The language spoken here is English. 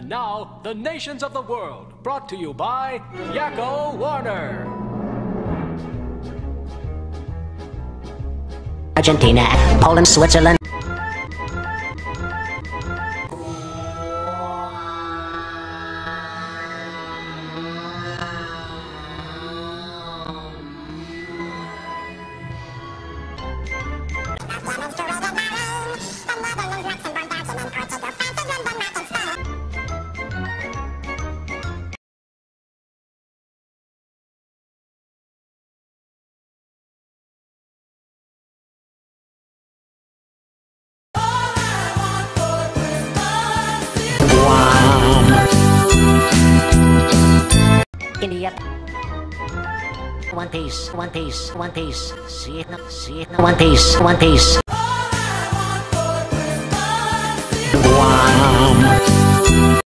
And now, the nations of the world, brought to you by Yakko Warner. Argentina, Poland, Switzerland. India. One piece, one piece, one piece. See it, now. see it, now. One piece, one piece. All I want for Christmas